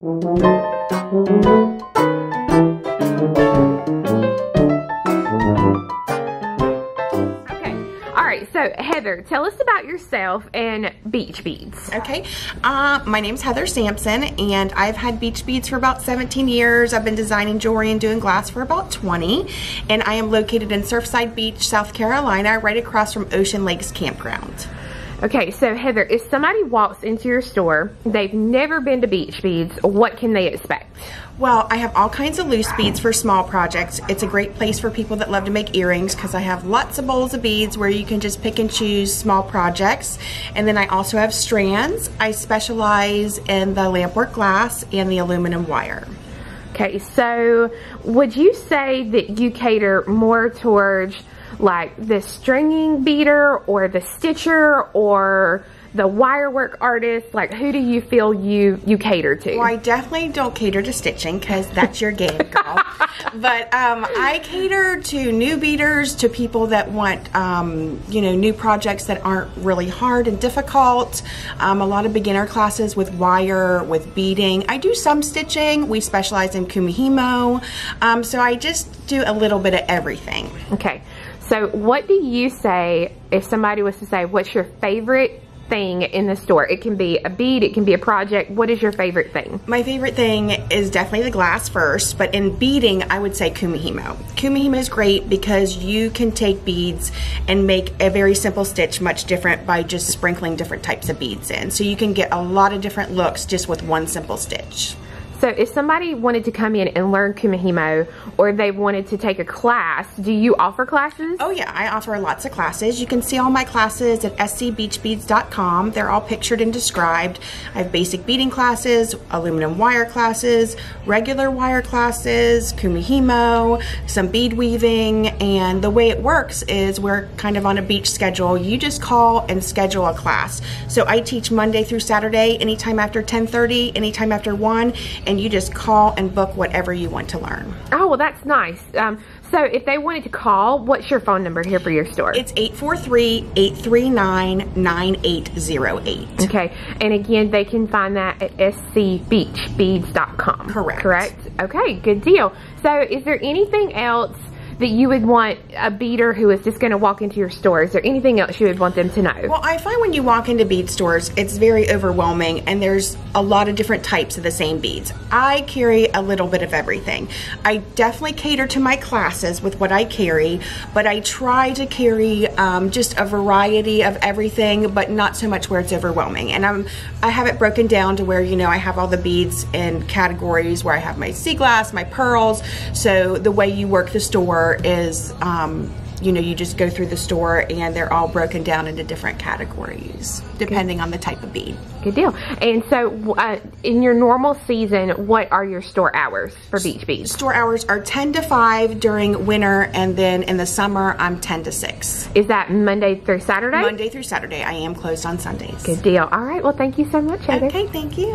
Okay. All right. So Heather, tell us about yourself and beach beads. Okay, uh, my name's Heather Sampson, and I've had beach beads for about 17 years. I've been designing jewelry and doing glass for about 20, and I am located in Surfside Beach, South Carolina, right across from Ocean Lakes Campground. Okay, so Heather, if somebody walks into your store, they've never been to Beach Beads, what can they expect? Well, I have all kinds of loose beads for small projects. It's a great place for people that love to make earrings because I have lots of bowls of beads where you can just pick and choose small projects. And then I also have strands. I specialize in the lampwork glass and the aluminum wire. Okay, so would you say that you cater more towards like the stringing beader or the stitcher or the wire work artist? Like who do you feel you you cater to? Well, I definitely don't cater to stitching because that's your game, girl. but um, I cater to new beaders, to people that want, um, you know, new projects that aren't really hard and difficult. Um, a lot of beginner classes with wire, with beading. I do some stitching. We specialize in kumihimo. Um, so I just do a little bit of everything. Okay. So what do you say if somebody was to say, what's your favorite thing in the store? It can be a bead, it can be a project. What is your favorite thing? My favorite thing is definitely the glass first, but in beading, I would say kumihimo. Kumihimo is great because you can take beads and make a very simple stitch much different by just sprinkling different types of beads in. So you can get a lot of different looks just with one simple stitch. So if somebody wanted to come in and learn Kumihimo or they wanted to take a class, do you offer classes? Oh yeah, I offer lots of classes. You can see all my classes at scbeachbeads.com. They're all pictured and described. I have basic beading classes, aluminum wire classes, regular wire classes, Kumihimo, some bead weaving, and the way it works is we're kind of on a beach schedule. You just call and schedule a class. So I teach Monday through Saturday, anytime after 10:30, anytime after 1, and you just call and book whatever you want to learn. Oh, well that's nice. Um, so if they wanted to call, what's your phone number here for your store? It's 843-839-9808. Okay, and again, they can find that at scbeachbeads.com. Correct. Correct? Okay, good deal. So is there anything else that you would want a beader who is just going to walk into your store? Is there anything else you would want them to know? Well, I find when you walk into bead stores, it's very overwhelming and there's a lot of different types of the same beads. I carry a little bit of everything. I definitely cater to my classes with what I carry, but I try to carry um, just a variety of everything, but not so much where it's overwhelming. And I'm, I have it broken down to where, you know, I have all the beads in categories where I have my sea glass, my pearls. So the way you work the store is, um, you know, you just go through the store and they're all broken down into different categories depending on the type of bead. Good deal. And so, uh, in your normal season, what are your store hours for beach beads? Store hours are 10 to 5 during winter, and then in the summer, I'm 10 to 6. Is that Monday through Saturday? Monday through Saturday. I am closed on Sundays. Good deal. All right. Well, thank you so much, Heather. Okay, thank you.